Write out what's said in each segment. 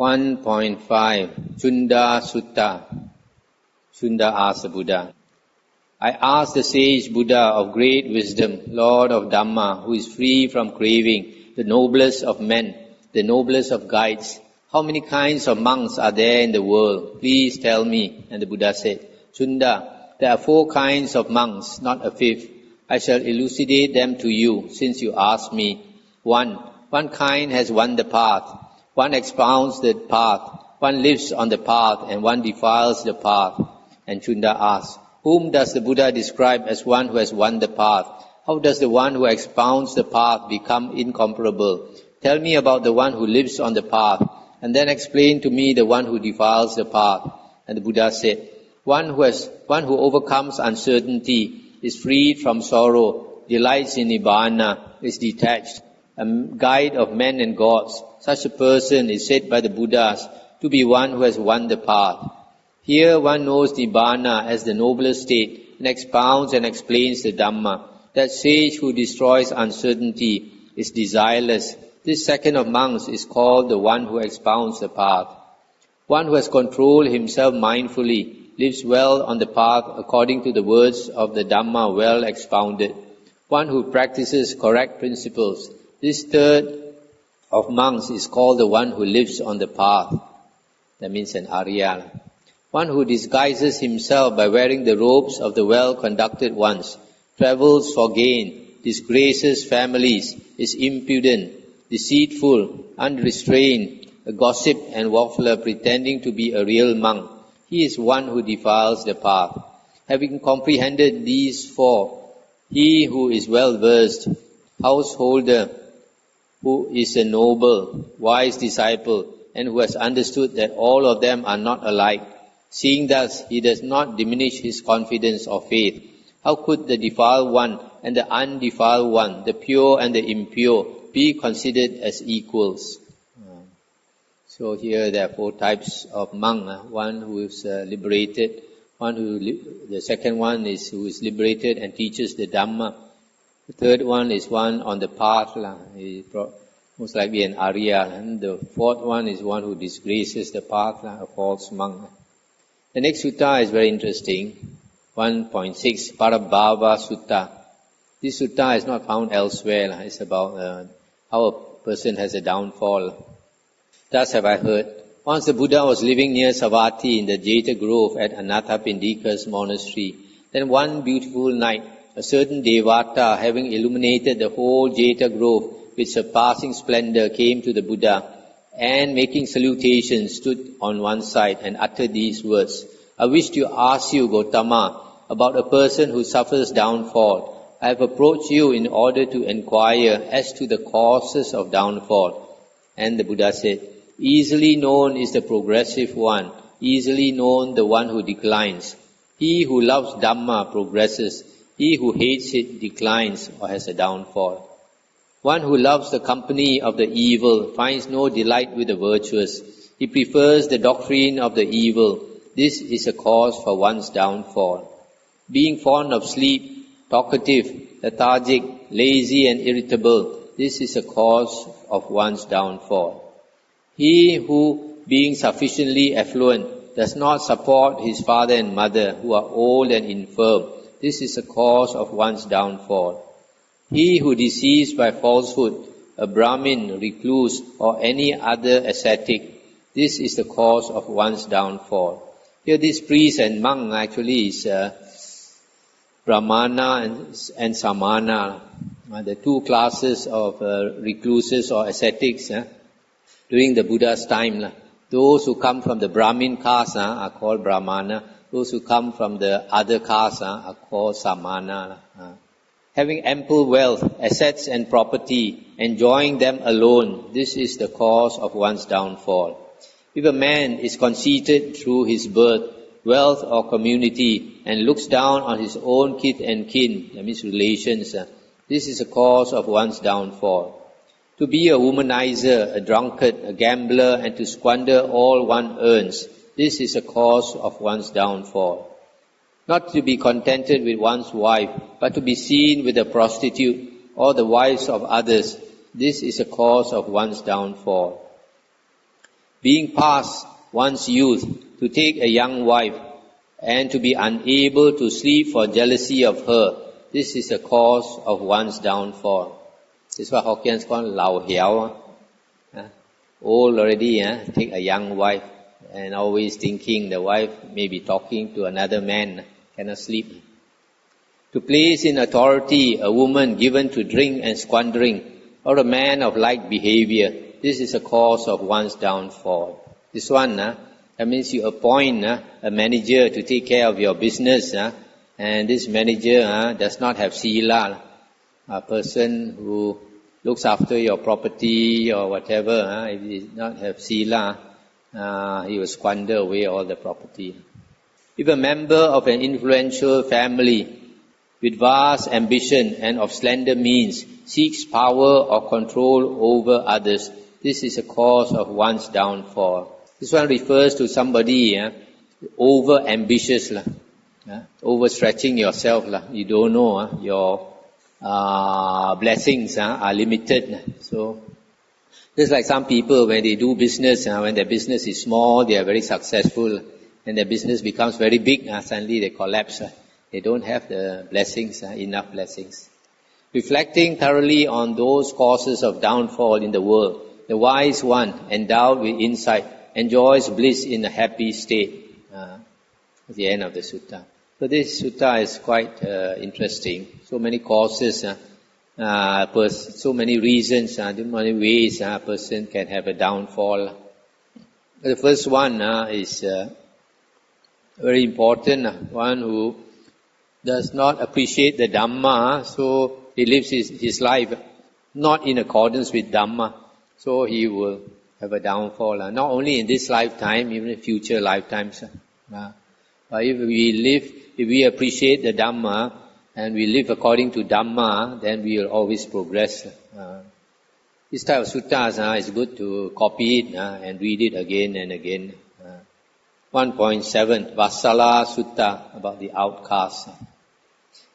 1.5 Chunda Sutta Chunda asked Buddha, I ask the sage Buddha of great wisdom, Lord of Dhamma, who is free from craving, the noblest of men, the noblest of guides, how many kinds of monks are there in the world? Please tell me. And the Buddha said, Chunda, there are four kinds of monks, not a fifth. I shall elucidate them to you, since you ask me. One, one kind has won the path. One expounds the path. One lives on the path, and one defiles the path. And Chunda asked, whom does the Buddha describe as one who has won the path? How does the one who expounds the path become incomparable? Tell me about the one who lives on the path, and then explain to me the one who defiles the path. And the Buddha said, one who has, one who overcomes uncertainty, is freed from sorrow, delights in nibbana, is detached, a guide of men and gods. Such a person is said by the Buddhas to be one who has won the path. Here one knows Nibbana as the noblest state and expounds and explains the Dhamma. That sage who destroys uncertainty is desireless. This second of monks is called the one who expounds the path. One who has controlled himself mindfully lives well on the path according to the words of the Dhamma well expounded. One who practices correct principles. This third of monks is called the one who lives on the path. That means an Arya. One who disguises himself by wearing the robes of the well-conducted ones, travels for gain, disgraces families, is impudent, deceitful, unrestrained, a gossip and waffler pretending to be a real monk. He is one who defiles the path. Having comprehended these four, he who is well versed, householder, who is a noble, wise disciple, and who has understood that all of them are not alike, Seeing thus, he does not diminish his confidence or faith. How could the defiled one and the undefiled one, the pure and the impure, be considered as equals? So here there are four types of monk. Uh, one who is uh, liberated, one who the second one is who is liberated and teaches the Dhamma. The third one is one on the path, most likely an Arya. And the fourth one is one who disgraces the path, a false monk. The next sutta is very interesting. 1.6 Parabhava Sutta. This sutta is not found elsewhere. It's about uh, how a person has a downfall. Thus have I heard. Once the Buddha was living near Savatthi in the Jeta Grove at Anathapindika's monastery. Then one beautiful night, a certain Devata, having illuminated the whole Jeta Grove with surpassing splendor, came to the Buddha and making salutations stood on one side and uttered these words. I wish to ask you, Gotama, about a person who suffers downfall. I have approached you in order to inquire as to the causes of downfall. And the Buddha said, easily known is the progressive one, easily known the one who declines. He who loves Dhamma progresses, he who hates it declines or has a downfall. One who loves the company of the evil finds no delight with the virtuous. He prefers the doctrine of the evil. This is a cause for one's downfall. Being fond of sleep, talkative, lethargic, lazy and irritable, this is a cause of one's downfall. He who, being sufficiently affluent, does not support his father and mother who are old and infirm, this is a cause of one's downfall. He who deceives by falsehood, a Brahmin, recluse, or any other ascetic, this is the cause of one's downfall. Here this priest and monk actually is uh, Brahmana and, and Samana, uh, the two classes of uh, recluses or ascetics uh, during the Buddha's time. Uh. Those who come from the Brahmin caste are called Brahmana. Those who come from the other caste uh, are called Samana. Uh having ample wealth, assets and property, enjoying them alone, this is the cause of one's downfall. If a man is conceited through his birth, wealth or community and looks down on his own kith and kin, that means relations, uh, this is the cause of one's downfall. To be a womanizer, a drunkard, a gambler, and to squander all one earns, this is a cause of one's downfall not to be contented with one's wife, but to be seen with a prostitute or the wives of others. This is a cause of one's downfall. being past one's youth, to take a young wife, and to be unable to sleep for jealousy of her, this is a cause of one's downfall. This is what Hokkians call lao hiao. Uh, old already, uh, take a young wife, and always thinking the wife may be talking to another man, cannot sleep. To place in authority a woman given to drink and squandering, or a man of like behavior, this is a cause of one's downfall. This one, uh, that means you appoint uh, a manager to take care of your business, uh, and this manager uh, does not have sila. A person who looks after your property or whatever, uh, if he does not have sila, uh, he will squander away all the property. If a member of an influential family with vast ambition and of slender means seeks power or control over others, this is a cause of one's downfall. This one refers to somebody over ambitious, lah, overstretching yourself. lah. You don't know uh, your uh, blessings uh, are limited. So, just like some people when they do business, uh, when their business is small, they are very successful, and their business becomes very big, uh, suddenly they collapse. Uh, they don't have the blessings, uh, enough blessings. Reflecting thoroughly on those causes of downfall in the world, the wise one, endowed with insight, enjoys bliss in a happy state. Uh, at the end of the sutta. So this sutta is quite uh, interesting. So many causes, uh, uh, so many reasons, uh, so many ways a person can have a downfall. The first one uh, is uh, very important. Uh, one who does not appreciate the Dhamma, so he lives his, his life not in accordance with Dhamma. So he will have a downfall, not only in this lifetime, even in future lifetimes. But if we live, if we appreciate the Dhamma, and we live according to Dhamma, then we will always progress. Uh, this type of suttas uh, is good to copy it uh, and read it again and again. Uh, 1.7 Vasala Sutta about the outcast.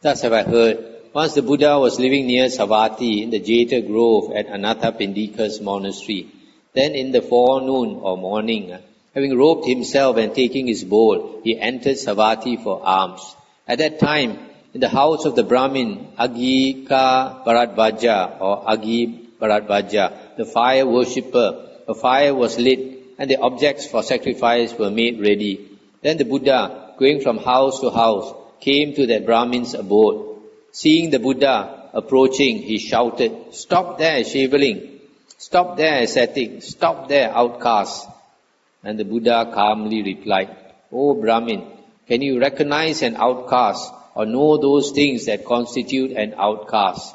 Thus have I heard. Once the Buddha was living near Savatthi in the Jeta Grove at Anathapindika's monastery. Then in the forenoon or morning, uh, having robed himself and taking his bowl, he entered Savatthi for alms. At that time, in the house of the Brahmin, Agika Bharadvaja or Agi Bharadvaja, the fire worshipper, a fire was lit and the objects for sacrifice were made ready. Then the Buddha, going from house to house, came to that Brahmin's abode. Seeing the Buddha approaching, he shouted, Stop there, shaveling! Stop there, ascetic! Stop there, outcast! And the Buddha calmly replied, O Brahmin, can you recognize an outcast or know those things that constitute an outcast?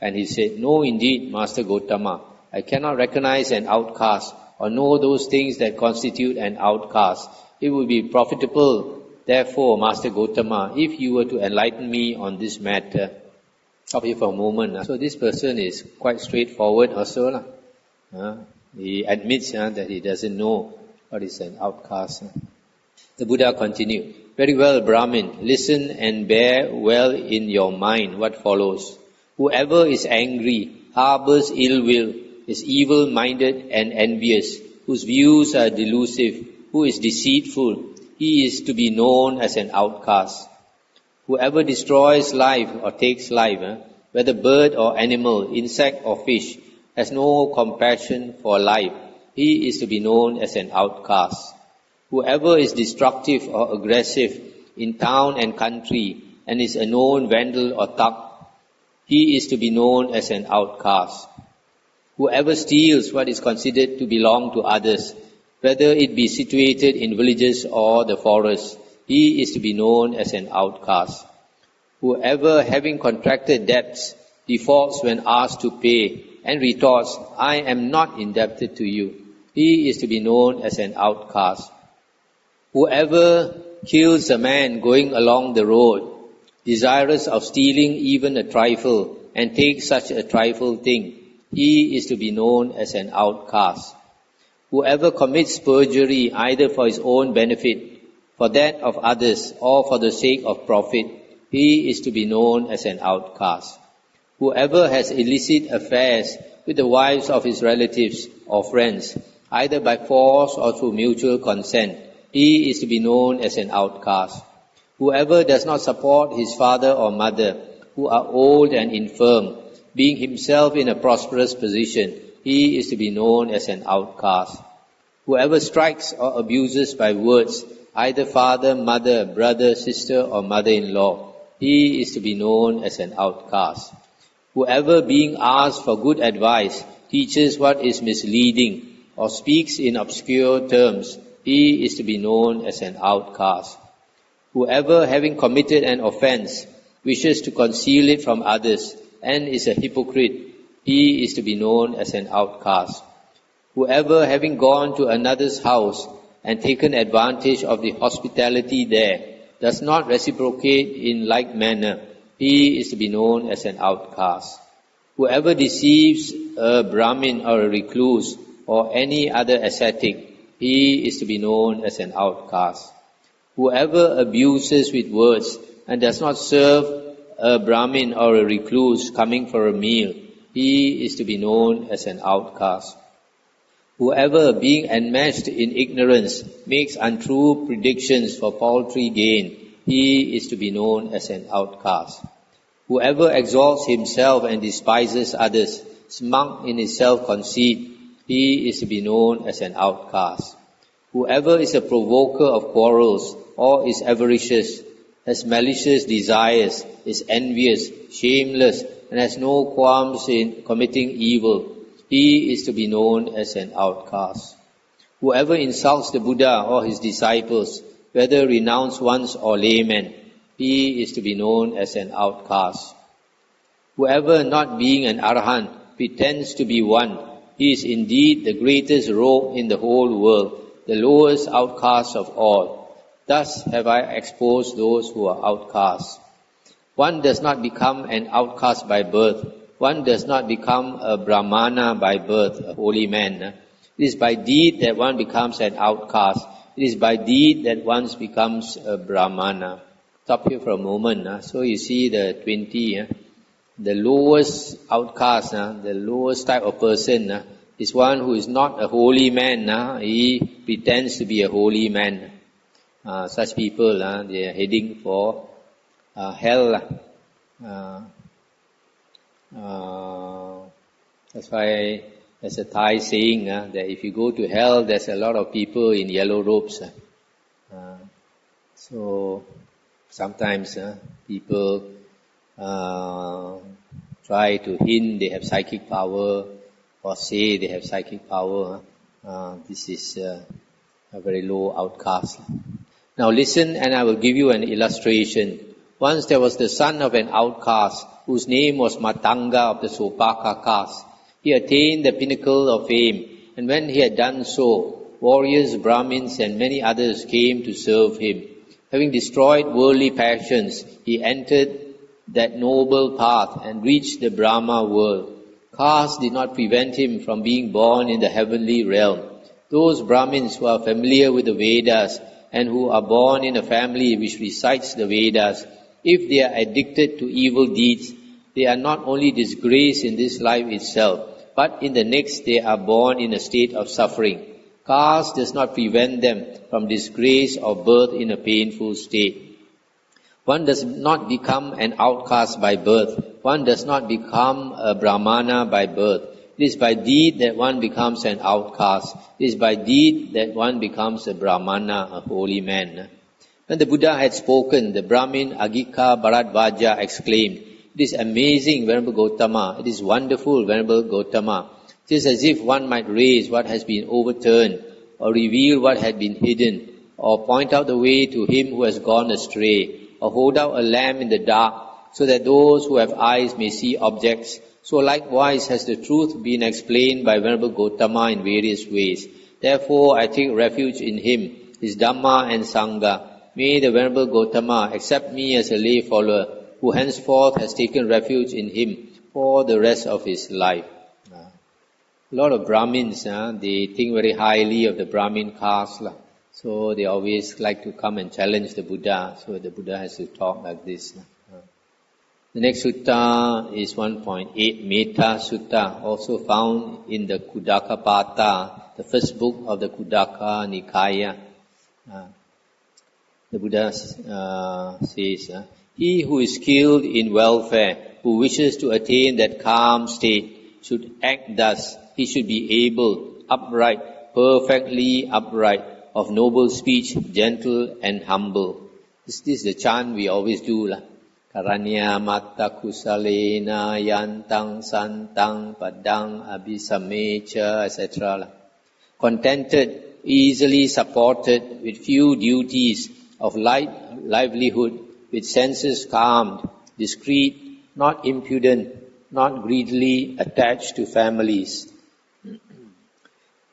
And he said, No, indeed, Master Gotama. I cannot recognize an outcast or know those things that constitute an outcast. It would be profitable, therefore, Master Gotama, if you were to enlighten me on this matter. Stop here for a moment. So this person is quite straightforward also. Uh, he admits uh, that he doesn't know what is an outcast. The Buddha continued, Very well, Brahmin, listen and bear well in your mind what follows. Whoever is angry, harbors ill will, is evil-minded and envious, whose views are delusive, who is deceitful, he is to be known as an outcast. Whoever destroys life or takes life, eh, whether bird or animal, insect or fish, has no compassion for life, he is to be known as an outcast. Whoever is destructive or aggressive in town and country and is a known vandal or thug, he is to be known as an outcast. Whoever steals what is considered to belong to others, whether it be situated in villages or the forest, he is to be known as an outcast. Whoever having contracted debts defaults when asked to pay and retorts, I am not indebted to you, he is to be known as an outcast. Whoever kills a man going along the road, desirous of stealing even a trifle, and takes such a trifle thing, he is to be known as an outcast. Whoever commits perjury either for his own benefit, for that of others, or for the sake of profit, he is to be known as an outcast. Whoever has illicit affairs with the wives of his relatives or friends, either by force or through mutual consent, he is to be known as an outcast. Whoever does not support his father or mother, who are old and infirm, being himself in a prosperous position, he is to be known as an outcast. Whoever strikes or abuses by words, either father, mother, brother, sister, or mother-in-law, he is to be known as an outcast. Whoever being asked for good advice teaches what is misleading or speaks in obscure terms, he is to be known as an outcast. Whoever having committed an offense wishes to conceal it from others and is a hypocrite, he is to be known as an outcast. Whoever having gone to another's house and taken advantage of the hospitality there does not reciprocate in like manner, he is to be known as an outcast. Whoever deceives a Brahmin or a recluse or any other ascetic, he is to be known as an outcast. Whoever abuses with words and does not serve a Brahmin or a recluse coming for a meal, he is to be known as an outcast. Whoever, being enmeshed in ignorance, makes untrue predictions for paltry gain, he is to be known as an outcast. Whoever exalts himself and despises others, smug in his self-conceit, he is to be known as an outcast. Whoever is a provoker of quarrels or is avaricious, has malicious desires, is envious, shameless, and has no qualms in committing evil, he is to be known as an outcast. Whoever insults the Buddha or his disciples, whether renounced ones or laymen, he is to be known as an outcast. Whoever not being an arahant pretends to be one, he is indeed the greatest rogue in the whole world, the lowest outcast of all. Thus have I exposed those who are outcasts. One does not become an outcast by birth. One does not become a brahmana by birth, a holy man. It is by deed that one becomes an outcast. It is by deed that one becomes a brahmana. Stop here for a moment. Ah. So you see the 20, ah. The lowest outcast, the lowest type of person is one who is not a holy man. He pretends to be a holy man. Uh, such people, they are heading for uh, hell. Uh, uh, that's why there's a Thai saying uh, that if you go to hell, there's a lot of people in yellow robes. Uh, so sometimes uh, people uh, try to hint they have psychic power or say they have psychic power. this is a very low outcast. Now listen and I will give you an illustration. Once there was the son of an outcast whose name was Matanga of the Sopaka caste. He attained the pinnacle of fame and when he had done so, warriors, Brahmins and many others came to serve him. Having destroyed worldly passions, he entered that noble path and reached the Brahma world. Caste did not prevent him from being born in the heavenly realm. Those Brahmins who are familiar with the Vedas and who are born in a family which recites the Vedas if they are addicted to evil deeds, they are not only disgraced in this life itself, but in the next they are born in a state of suffering. Caste does not prevent them from disgrace or birth in a painful state. One does not become an outcast by birth. One does not become a brahmana by birth. It is by deed that one becomes an outcast. It is by deed that one becomes a brahmana, a holy man. When the Buddha had spoken, the Brahmin Agika Bharadvaja exclaimed, It is amazing, Venerable Gotama. It is wonderful, Venerable Gotama. It is as if one might raise what has been overturned, or reveal what had been hidden, or point out the way to him who has gone astray, or hold out a lamp in the dark, so that those who have eyes may see objects. So likewise has the truth been explained by Venerable Gotama in various ways. Therefore I take refuge in him, his Dhamma and Sangha, May the Venerable Gotama accept me as a lay follower who henceforth has taken refuge in him for the rest of his life. A lot of Brahmins, uh, they think very highly of the Brahmin caste. So they always like to come and challenge the Buddha. So the Buddha has to talk like this. The next sutta is 1.8, Metta Sutta, also found in the Khuddakapatha, the the first book of the Khuddaka Nikaya. Uh, the Buddha uh, says, uh, He who is skilled in welfare, who wishes to attain that calm state, should act thus. He should be able, upright, perfectly upright, of noble speech, gentle and humble. This, is the chant we always do. lah. Karanya matta kusalena yantang santang padang abhisamecha, etc. Contented, easily supported with few duties of light livelihood, with senses calmed, discreet, not impudent, not greedily attached to families.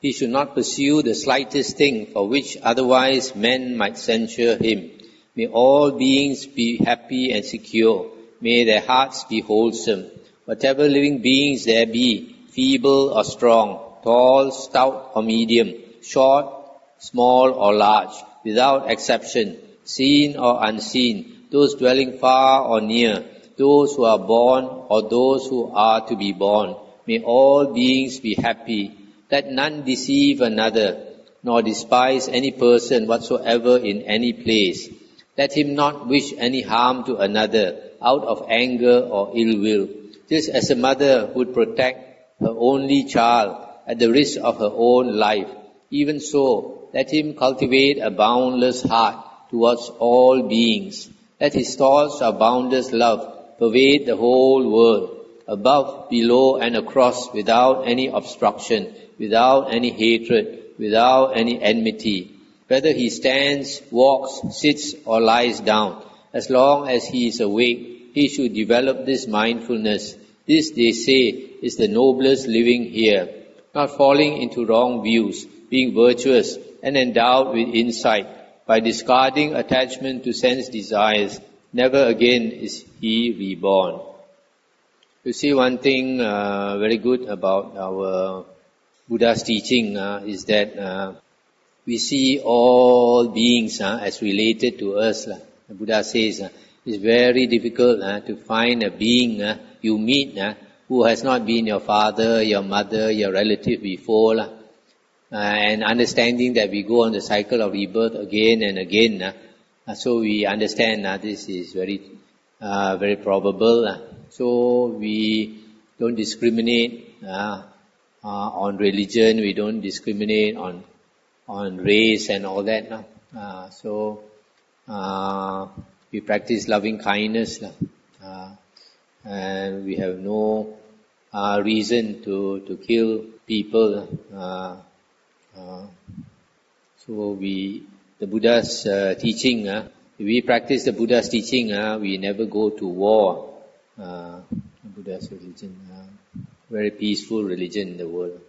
He should not pursue the slightest thing for which otherwise men might censure him. May all beings be happy and secure. May their hearts be wholesome. Whatever living beings there be, feeble or strong, tall, stout or medium, short, small or large, without exception, seen or unseen, those dwelling far or near, those who are born or those who are to be born, may all beings be happy let none deceive another, nor despise any person whatsoever in any place. Let him not wish any harm to another out of anger or ill will, just as a mother would protect her only child at the risk of her own life. Even so, let him cultivate a boundless heart towards all beings. Let his thoughts of boundless love pervade the whole world, above, below, and across without any obstruction without any hatred, without any enmity. Whether he stands, walks, sits, or lies down, as long as he is awake, he should develop this mindfulness. This, they say, is the noblest living here. Not falling into wrong views, being virtuous and endowed with insight, by discarding attachment to sense desires, never again is he reborn. You see one thing uh, very good about our Buddha's teaching uh, is that uh, we see all beings uh, as related to us. The Buddha says uh, it's very difficult uh, to find a being you meet who has not been your father, your mother, your relative before. And understanding that we go on the cycle of rebirth again and again. So we understand uh, this is very, very probable. So we don't discriminate uh, uh, on religion, we don't discriminate on on race and all that. Uh, so uh, we practice loving kindness, uh, and we have no uh, reason to to kill people. Uh, uh, so we the Buddha's uh, teaching. Uh, we practice the Buddha's teaching, uh, we never go to war. Uh, Buddha's religion. Uh, very peaceful religion in the world.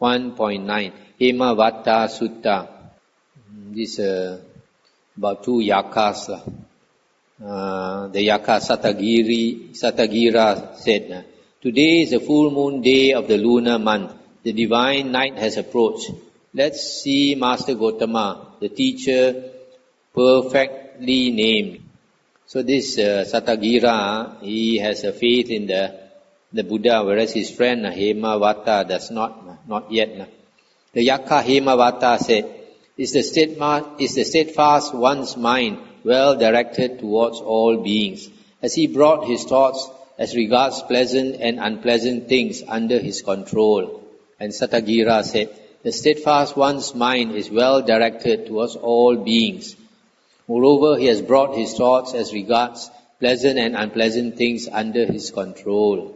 1.9 Hemavata Sutta. This uh, about two yakkhas. Uh, the yakkha Satagiri, Satagira said, uh, Today is the full moon day of the lunar month. The divine night has approached. Let's see Master Gotama, the teacher, perfectly named. So this uh, Satagira, he has a faith in the the Buddha, whereas his friend uh, Hemavata does not, uh, not yet. Uh. The Yakkha Hemavata said, is the, steadfast, is the steadfast one's mind well directed towards all beings, as he brought his thoughts as regards pleasant and unpleasant things under his control. And Satagira said, the steadfast one's mind is well directed towards all beings. Moreover, he has brought his thoughts as regards pleasant and unpleasant things under his control.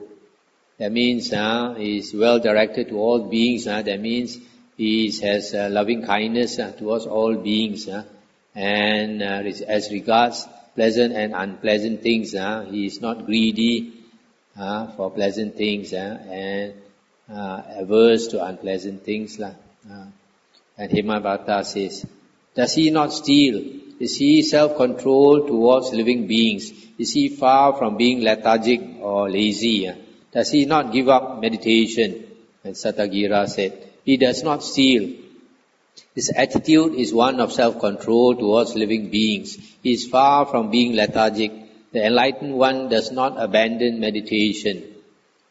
That means uh, is well directed to all beings. Uh, that means he has uh, loving kindness uh, towards all beings. Uh, and uh, as regards pleasant and unpleasant things, uh, he is not greedy uh, for pleasant things uh, and uh, averse to unpleasant things. Uh, and Hemavata says, does he not steal? Is he self-controlled towards living beings? Is he far from being lethargic or lazy? Does he not give up meditation? And Satagira said, he does not steal. His attitude is one of self-control towards living beings. He is far from being lethargic. The enlightened one does not abandon meditation.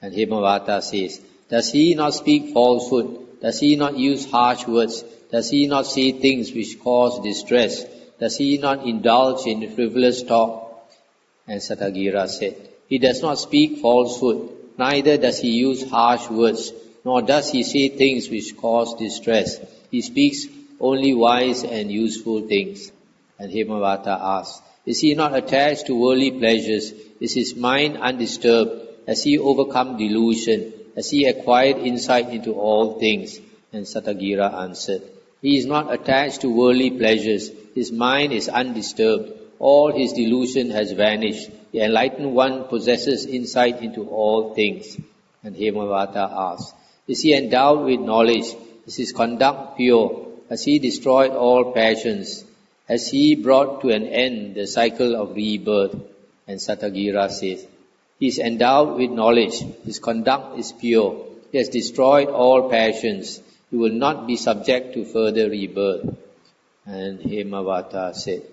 And Hemavata says, does he not speak falsehood? Does he not use harsh words? Does he not say things which cause distress? Does he not indulge in frivolous talk? And Satagira said, He does not speak falsehood, neither does he use harsh words, nor does he say things which cause distress. He speaks only wise and useful things. And Hemavata asked, Is he not attached to worldly pleasures? Is his mind undisturbed? Has he overcome delusion? Has he acquired insight into all things? And Satagira answered, He is not attached to worldly pleasures. His mind is undisturbed. All his delusion has vanished. The enlightened one possesses insight into all things. And Hemavata asked, Is he endowed with knowledge? Is his conduct pure? Has he destroyed all passions? Has he brought to an end the cycle of rebirth? And Satagira says, He is endowed with knowledge. His conduct is pure. He has destroyed all passions. He will not be subject to further rebirth. And Hemavata said,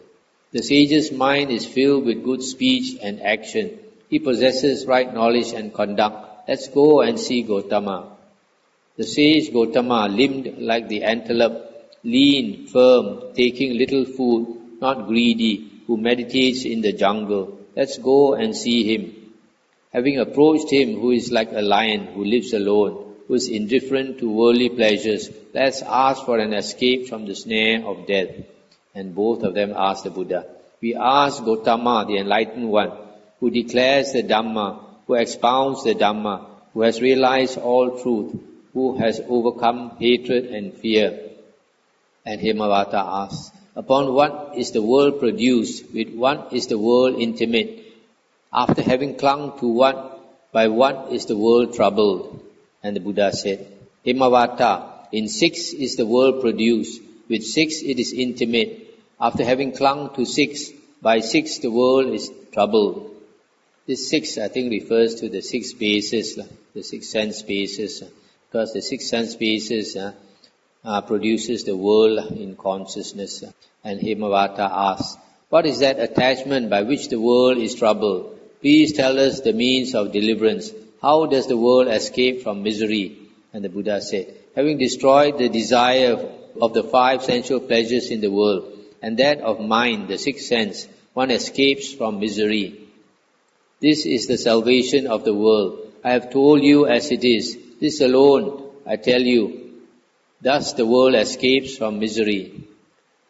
The sage's mind is filled with good speech and action. He possesses right knowledge and conduct. Let's go and see Gotama. The sage Gotama limbed like the antelope lean, firm, taking little food, not greedy, who meditates in the jungle. Let's go and see him. Having approached him who is like a lion, who lives alone, who is indifferent to worldly pleasures, let's ask for an escape from the snare of death. And both of them asked the Buddha. We ask Gotama, the enlightened one, who declares the Dhamma, who expounds the Dhamma, who has realized all truth, who has overcome hatred and fear, and Hemavata asks, Upon what is the world produced? With what is the world intimate? After having clung to what, by what is the world troubled? And the Buddha said, Hemavata, in six is the world produced. With six it is intimate. After having clung to six, by six the world is troubled. This six, I think, refers to the six bases, uh, the six sense bases, uh, because the six sense bases uh, uh, produces the world in consciousness. And Hemavata asks, what is that attachment by which the world is troubled? Please tell us the means of deliverance. How does the world escape from misery? And the Buddha said, having destroyed the desire of the five sensual pleasures in the world, and that of mind, the sixth sense, one escapes from misery. This is the salvation of the world. I have told you as it is. This alone, I tell you, Thus the world escapes from misery.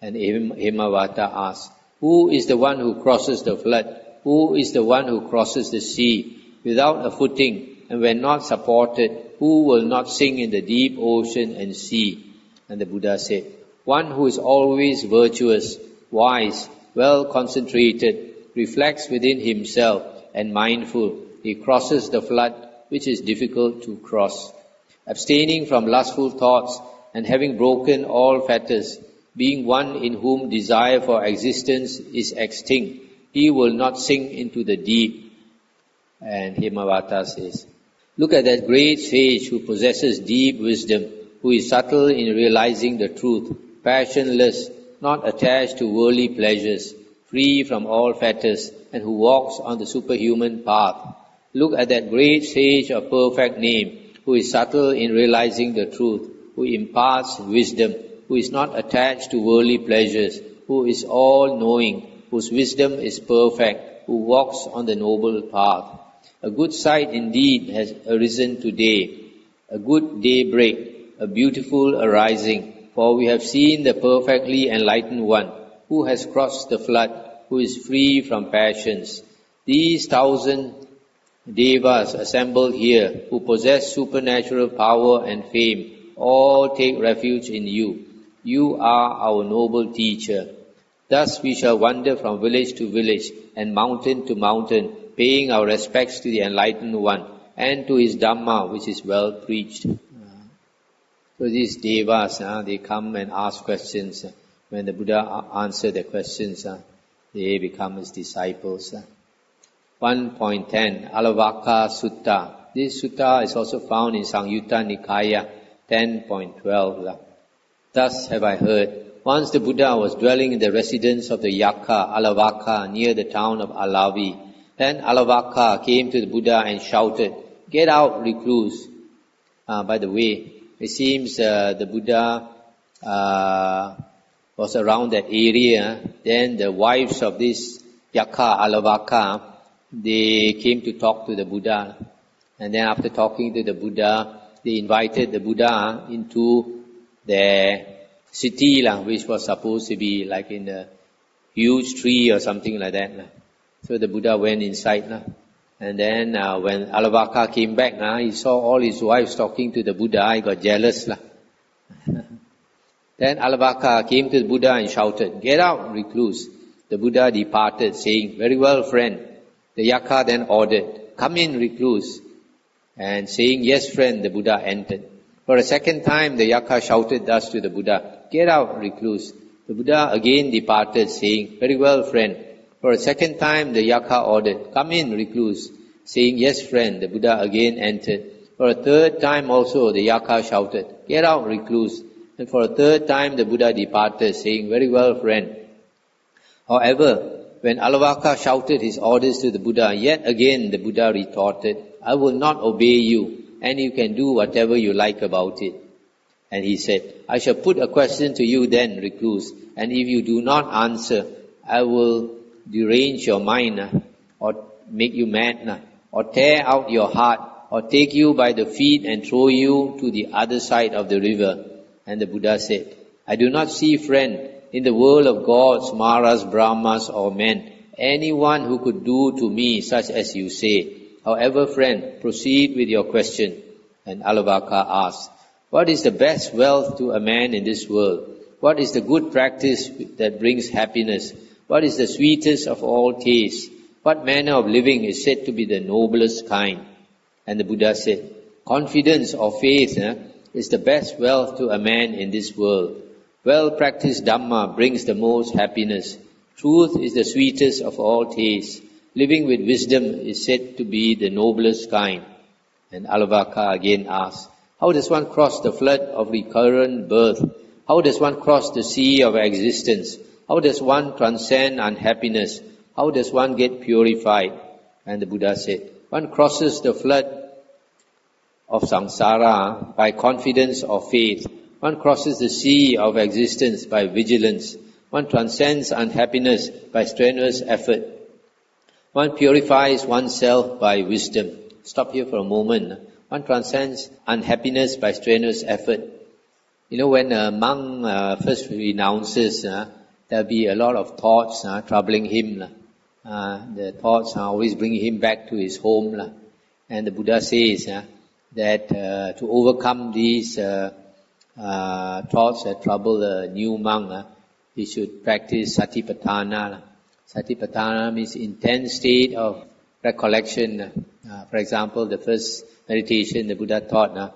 And Hemavata asks, Who is the one who crosses the flood? Who is the one who crosses the sea without a footing and when not supported? Who will not sink in the deep ocean and sea? And the Buddha said, One who is always virtuous, wise, well concentrated, reflects within himself and mindful. He crosses the flood which is difficult to cross. Abstaining from lustful thoughts and having broken all fetters, being one in whom desire for existence is extinct, he will not sink into the deep. And Hemavata says, Look at that great sage who possesses deep wisdom, who is subtle in realizing the truth, passionless, not attached to worldly pleasures, free from all fetters, and who walks on the superhuman path. Look at that great sage of perfect name, who is subtle in realizing the truth, who imparts wisdom, who is not attached to worldly pleasures, who is all knowing, whose wisdom is perfect, who walks on the noble path. A good sight indeed has arisen today, a good daybreak, a beautiful arising, for we have seen the perfectly enlightened one, who has crossed the flood, who is free from passions. These thousand devas assembled here, who possess supernatural power and fame, all take refuge in you. You are our noble teacher. Thus we shall wander from village to village and mountain to mountain, paying our respects to the enlightened one and to his Dhamma, which is well preached. So these devas, uh, they come and ask questions. When the Buddha answers the questions, uh, they become his disciples. 1.10 Alavaka Sutta. This sutta is also found in Samyutta Nikaya 10.12. Thus have I heard. Once the Buddha was dwelling in the residence of the Yakkha, Alavaka, near the town of Alavi. Then Alavaka came to the Buddha and shouted, Get out, recluse. Uh, by the way, It seems uh, the Buddha uh, was around that area. Then the wives of this Yakkha, Alavaka, they came to talk to the Buddha. And then after talking to the Buddha, they invited the Buddha into their city, which was supposed to be like in a huge tree or something like that. So the Buddha went inside. Lah. And then uh, when Alavaka came back, uh, he saw all his wives talking to the Buddha. He got jealous. Lah. then Alavaka came to the Buddha and shouted, Get out, recluse. The Buddha departed, saying, Very well, friend. The Yakkha then ordered, Come in, recluse. And saying, Yes, friend, the Buddha entered. For a second time, the Yakkha shouted thus to the Buddha, Get out, recluse. The Buddha again departed, saying, Very well, friend. For a second time, the Yakkha ordered, Come in, recluse. Saying, Yes, friend, the Buddha again entered. For a third time also, the Yakkha shouted, Get out, recluse. And for a third time, the Buddha departed, saying, Very well, friend. However, when Alavaka shouted his orders to the Buddha, yet again the Buddha retorted, I will not obey you, and you can do whatever you like about it. And he said, I shall put a question to you then, recluse, and if you do not answer, I will derange your mind, uh, or make you mad, uh, or tear out your heart, or take you by the feet and throw you to the other side of the river. And the Buddha said, I do not see, friend, in the world of gods, Maras, Brahmas, or men, anyone who could do to me such as you say. However, friend, proceed with your question. And Alavaka asked, What is the best wealth to a man in this world? What is the good practice that brings happiness? What is the sweetest of all tastes? What manner of living is said to be the noblest kind? And the Buddha said, Confidence or faith eh, is the best wealth to a man in this world. Well practiced Dhamma brings the most happiness. Truth is the sweetest of all tastes. Living with wisdom is said to be the noblest kind. And Alavaka again asks, how does one cross the flood of recurrent birth? How does one cross the sea of existence? How does one transcend unhappiness? How does one get purified? And the Buddha said, one crosses the flood of samsara by confidence or faith. One crosses the sea of existence by vigilance. One transcends unhappiness by strenuous effort. One purifies oneself by wisdom. Stop here for a moment. One transcends unhappiness by strenuous effort. You know, when a monk uh, first renounces, uh, there'll be a lot of thoughts uh, troubling him. Uh, the thoughts are always bringing him back to his home. And the Buddha says uh, that uh, to overcome these uh, uh, thoughts that trouble the new monk, uh, he should practice satipatthana. Satipatthana means intense state of recollection. Uh, for example, the first meditation the Buddha taught uh,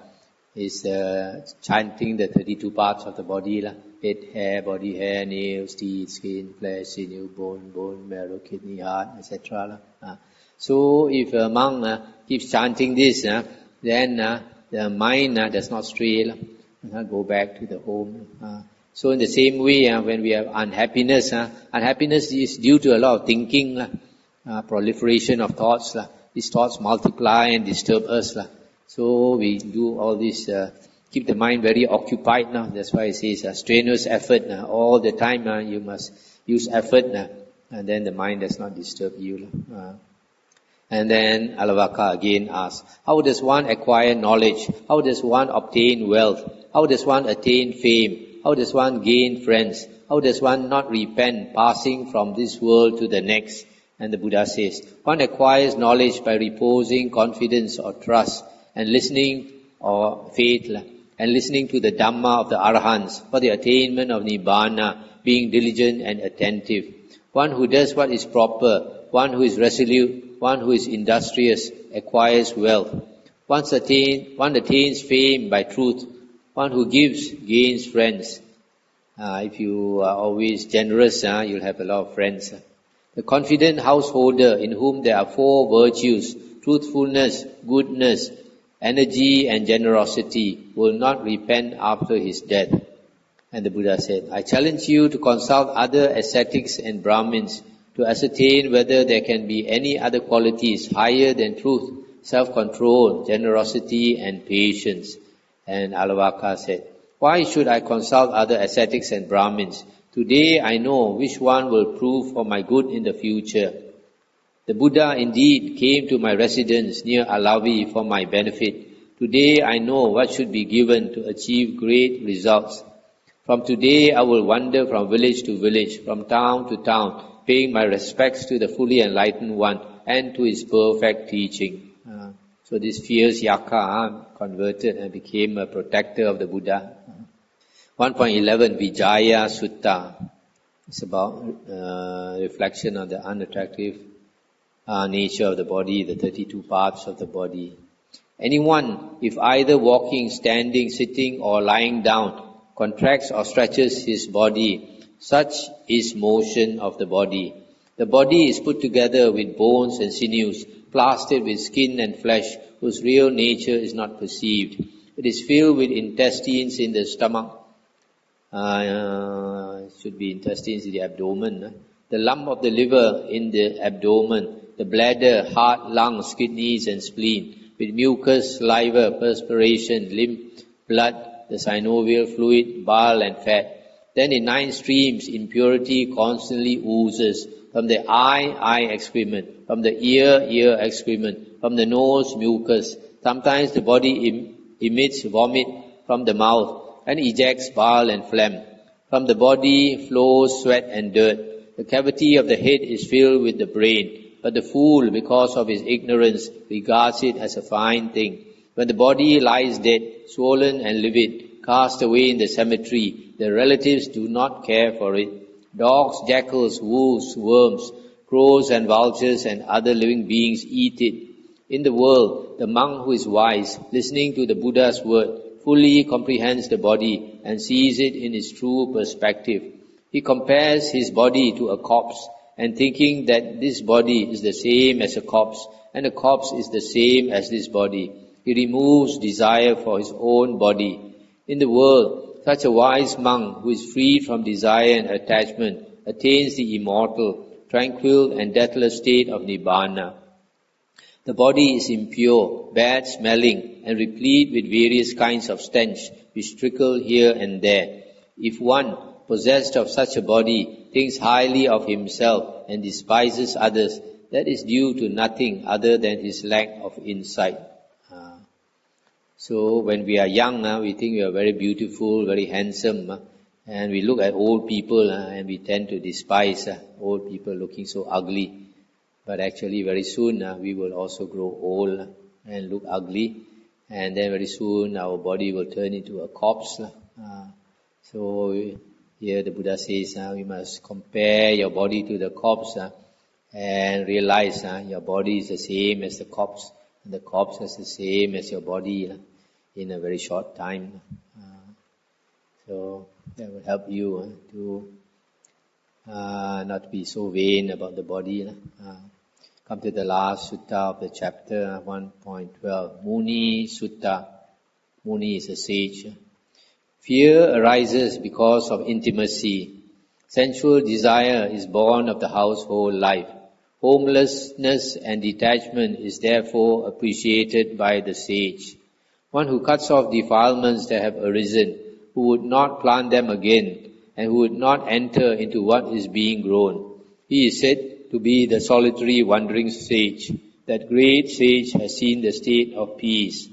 is uh, chanting the 32 parts of the body. La. Head, hair, body hair, nails, teeth, skin, flesh, sinew, bone, bone, marrow, kidney, heart, etc. Uh, so if a monk uh, keeps chanting this, uh, then uh, the mind uh, does not stray, uh, go back to the home. Uh, so in the same way, uh, when we have unhappiness, uh, unhappiness is due to a lot of thinking, uh, proliferation of thoughts. Uh, these thoughts multiply and disturb us. Uh. So we do all this, uh, keep the mind very occupied now. That's why it says uh, strenuous effort. now. all the time uh, you must use effort uh, and then the mind does not disturb you. Uh. And then Alavaka again asks, how does one acquire knowledge? How does one obtain wealth? How does one attain fame? How does one gain friends? How does one not repent passing from this world to the next? And the Buddha says, one acquires knowledge by reposing confidence or trust and listening or faith and listening to the Dhamma of the Arahants for the attainment of Nibbana, being diligent and attentive. One who does what is proper, one who is resolute, one who is industrious, acquires wealth. Once attain, one attains fame by truth, one who gives gains friends. Uh, if you are always generous, uh, you'll have a lot of friends. The confident householder in whom there are four virtues, truthfulness, goodness, energy and generosity will not repent after his death. And the Buddha said, I challenge you to consult other ascetics and Brahmins to ascertain whether there can be any other qualities higher than truth, self-control, generosity and patience And Alavaka said, Why should I consult other ascetics and Brahmins? Today I know which one will prove for my good in the future. The Buddha indeed came to my residence near Alavi for my benefit. Today I know what should be given to achieve great results. From today I will wander from village to village, from town to town, paying my respects to the fully enlightened one and to his perfect teaching. Uh, so this fierce Yakkha uh, converted and became a protector of the Buddha. 1.11 Vijaya Sutta. It's about uh, reflection on the unattractive uh, nature of the body, the 32 parts of the body. Anyone, if either walking, standing, sitting or lying down, contracts or stretches his body, such is motion of the body. The body is put together with bones and sinews, plastered with skin and flesh, whose real nature is not perceived. It is filled with intestines in the stomach. Uh, should be intestines in the abdomen. The lump of the liver in the abdomen, the bladder, heart, lungs, kidneys and spleen, with mucus, saliva, perspiration, lymph, blood, the synovial fluid, bile and fat. Then in nine streams, impurity constantly oozes from the eye, eye excrement, from the ear, ear excrement, from the nose, mucus. Sometimes the body em- emits vomit from the mouth and ejects bile and phlegm. From the body flows sweat and dirt. The cavity of the head is filled with the brain, but the fool, because of his ignorance, regards it as a fine thing. When the body lies dead, swollen and livid, cast away in the cemetery, the relatives do not care for it. Dogs, jackals, wolves, worms, crows and vultures and other living beings eat it. In the world, the monk who is wise, listening to the Buddha's word, fully comprehends the body and sees it in its true perspective. He compares his body to a corpse and thinking that this body is the same as a corpse and a corpse is the same as this body. He removes desire for his own body. In the world, such a wise monk who is free from desire and attachment attains the immortal, tranquil and deathless state of Nibbana. The body is impure, bad smelling and replete with various kinds of stench which trickle here and there. If one, possessed of such a body, thinks highly of himself and despises others, that is due to nothing other than his lack of insight. So when we are young, uh, we think we are very beautiful, very handsome, uh, and we look at old people uh, and we tend to despise uh, old people looking so ugly. But actually, very soon uh, we will also grow old and look ugly, and then very soon our body will turn into a corpse. Uh, so here the Buddha says we must compare your body to the corpse and realize your body is the same as the corpse, and the corpse is the same as your body in a very short time. Uh, so that will help you uh, to uh, not be so vain about the body. Uh, come to the last sutta of the chapter, 1.12, Muni Sutta. Muni is a sage. Fear arises because of intimacy. Sensual desire is born of the household life. Homelessness and detachment is therefore appreciated by the sage. One who cuts off defilements that have arisen, who would not plant them again, and who would not enter into what is being grown. He is said to be the solitary wandering sage. That great sage has seen the state of peace.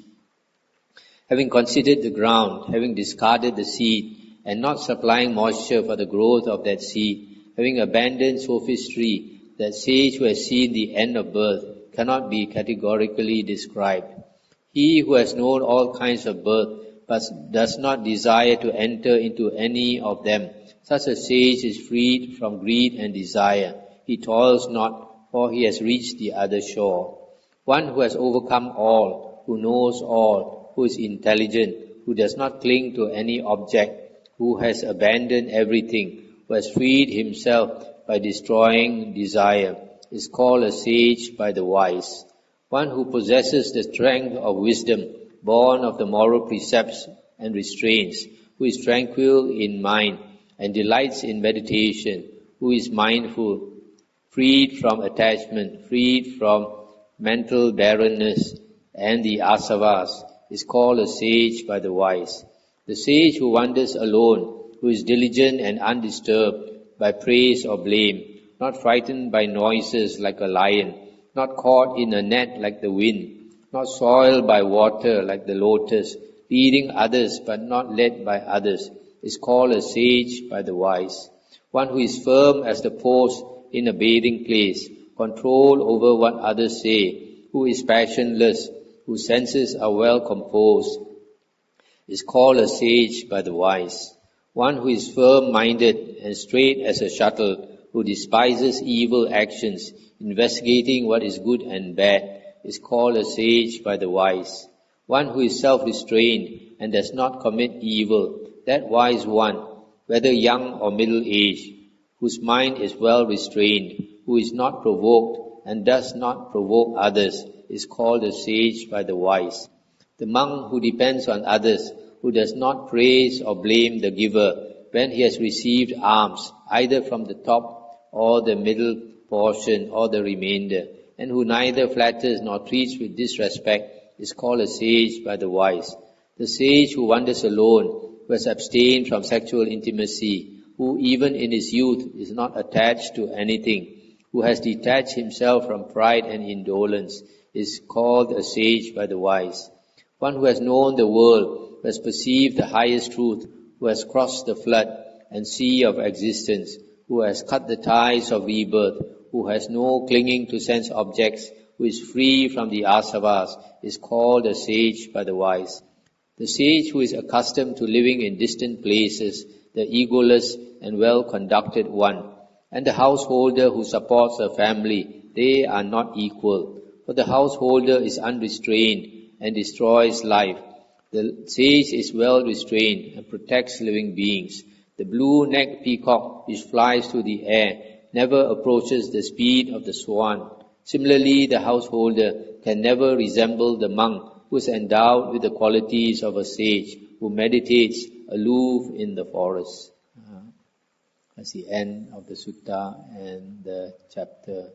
Having considered the ground, having discarded the seed, and not supplying moisture for the growth of that seed, having abandoned sophistry, that sage who has seen the end of birth cannot be categorically described. He who has known all kinds of birth, but does not desire to enter into any of them, such a sage is freed from greed and desire. He toils not, for he has reached the other shore. One who has overcome all, who knows all, who is intelligent, who does not cling to any object, who has abandoned everything, who has freed himself by destroying desire, is called a sage by the wise. One who possesses the strength of wisdom, born of the moral precepts and restraints, who is tranquil in mind and delights in meditation, who is mindful, freed from attachment, freed from mental barrenness and the asavas, is called a sage by the wise. The sage who wanders alone, who is diligent and undisturbed by praise or blame, not frightened by noises like a lion, not caught in a net like the wind, not soiled by water like the lotus, leading others but not led by others, is called a sage by the wise. One who is firm as the post in a bathing place, control over what others say, who is passionless, whose senses are well composed, is called a sage by the wise. One who is firm-minded and straight as a shuttle, who despises evil actions, investigating what is good and bad, is called a sage by the wise. One who is self-restrained and does not commit evil, that wise one, whether young or middle-aged, whose mind is well restrained, who is not provoked and does not provoke others, is called a sage by the wise. The monk who depends on others, who does not praise or blame the giver when he has received alms, either from the top or the middle portion or the remainder, and who neither flatters nor treats with disrespect, is called a sage by the wise. The sage who wanders alone, who has abstained from sexual intimacy, who even in his youth is not attached to anything, who has detached himself from pride and indolence, is called a sage by the wise. One who has known the world, who has perceived the highest truth, who has crossed the flood and sea of existence, who has cut the ties of rebirth, who has no clinging to sense objects, who is free from the asavas, is called a sage by the wise. The sage who is accustomed to living in distant places, the egoless and well conducted one, and the householder who supports a family, they are not equal. For the householder is unrestrained and destroys life. The sage is well restrained and protects living beings. The blue-necked peacock which flies through the air never approaches the speed of the swan. Similarly, the householder can never resemble the monk who is endowed with the qualities of a sage who meditates aloof in the forest. Uh, that's the end of the sutta and the chapter.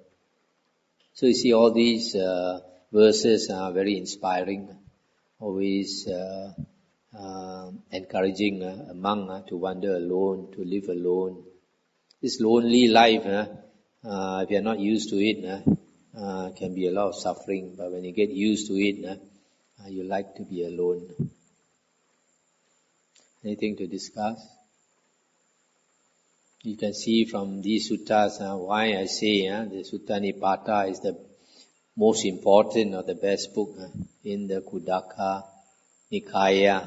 So you see all these uh, verses are very inspiring, always uh, uh, encouraging uh, a monk uh, to wander alone, to live alone. This lonely life, uh, if you are not used to it, can be a lot of suffering. But when you get used to it, you like to be alone. Anything to discuss? You can see from these suttas uh, why I say uh, the Sutta Nipata is the most important or the best book uh, in the Khuddaka Nikaya.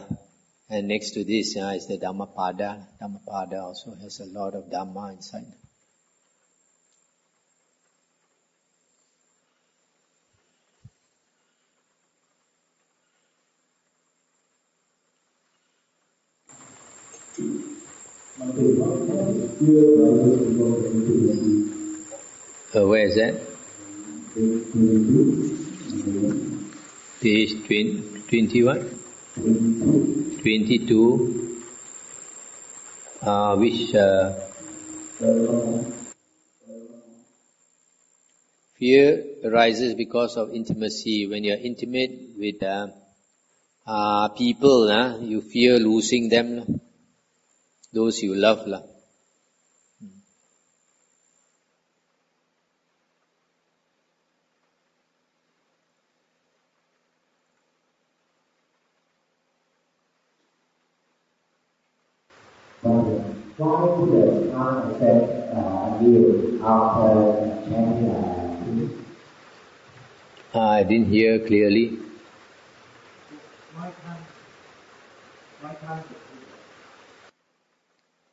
And next to this uh, is the Dhammapada. Dhammapada also has a lot of Dhamma inside. Uh, where is that? Page 20, 20 what? 22. Uh, which uh, fear arises because of intimacy. When you're intimate with uh, uh, people, uh, you fear losing them those you love lah. Why do the not accept uh, you after chanting uh, I didn't hear clearly. Why can't, why can't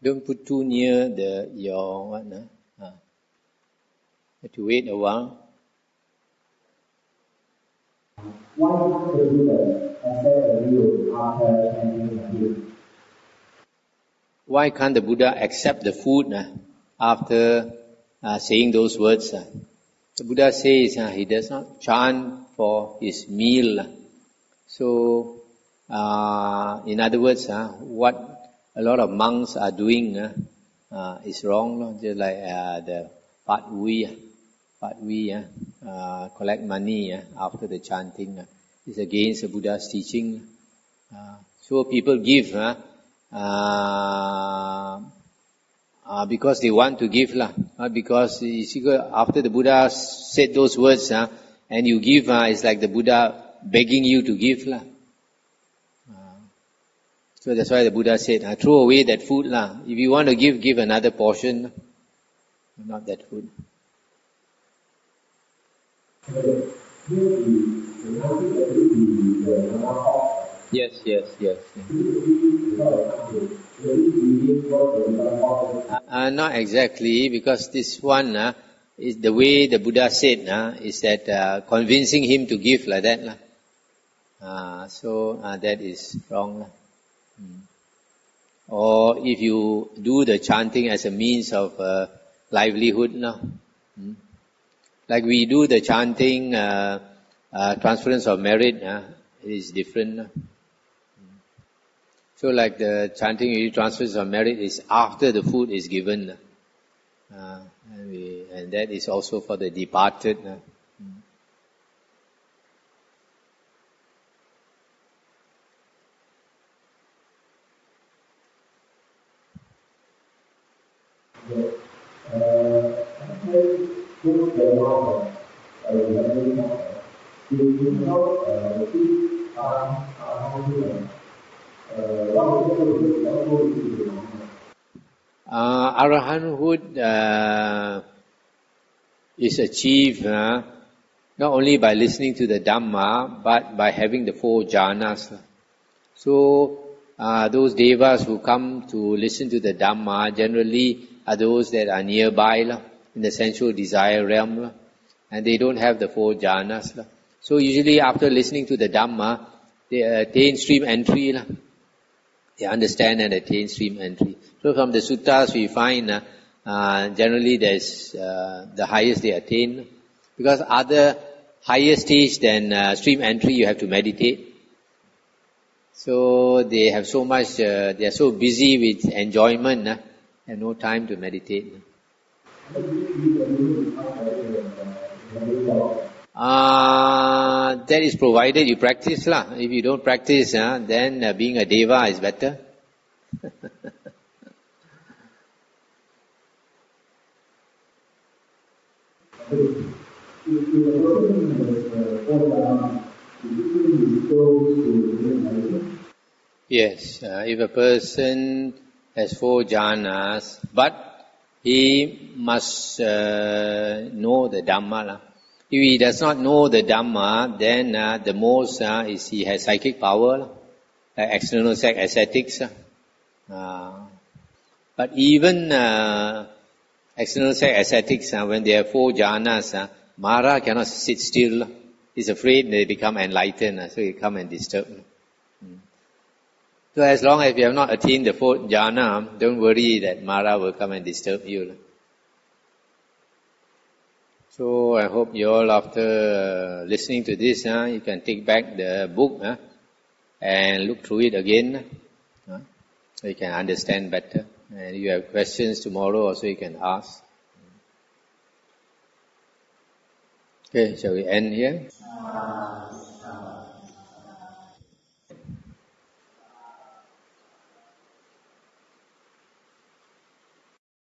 don't put too near the your what no? Uh, have to wait a while. Why not the Buddha accept the view after? Why can't the Buddha accept the food uh, after uh, saying those words? Uh? The Buddha says uh, he does not chant for his meal. So, uh, in other words, uh, what a lot of monks are doing uh, uh, is wrong, no? just like uh, the Pat we, Pat we uh, collect money uh, after the chanting. Uh. It's against the Buddha's teaching. Uh, so people give, uh, uh, because they want to give, lah. Uh, because you see, after the Buddha said those words, and you give, uh, it's like the Buddha begging you to give, lah. Uh, so that's why the Buddha said, uh, throw away that food, lah. If you want to give, give another portion, not that food. Yes, yes, yes. Uh, uh, not exactly, because this one uh, is the way the Buddha said uh, is that uh, convincing him to give like that. Uh, so uh, that is wrong. Mm. Or if you do the chanting as a means of uh, livelihood, no. Mm. Like we do the chanting, uh, uh, transference of merit uh, is different. No? So like the chanting transference of merit is after the food is given. Uh, and, we, and, that is also for the departed. Uh, arahanthood uh, is achieved uh, not only by listening to the Dhamma, but by having the four jhanas. So, uh, those devas who come to listen to the Dhamma generally are those that are nearby in the sensual desire realm, and they don't have the four jhanas. So usually after listening to the Dhamma, they attain stream entry. They understand and attain stream entry. So from the suttas we find uh, uh, generally there's uh, the highest they attain. Because other higher stage than uh, stream entry you have to meditate. So they have so much, uh, they are so busy with enjoyment uh, and no time to meditate. Uh, that is provided you practice lah. If you don't practice, uh, then uh, being a deva is better. yes, uh, if a person has four jhanas, but he must uh, know the Dhamma. lah. If he does not know the Dhamma, then uh, the most uh, is he has psychic power, like external sex ascetics. Uh, but even uh, external sex ascetics, uh, when they have four jhanas, uh, Mara cannot sit still. He's afraid they become enlightened, uh, so he come and disturb. So as long as you have not attained the fourth jhana, don't worry that Mara will come and disturb you. So I hope you all, after uh, listening to this, uh, you can take back the book uh, and look through it again, so you can understand better. And if you have questions tomorrow, also you can ask. Okay, shall we end here?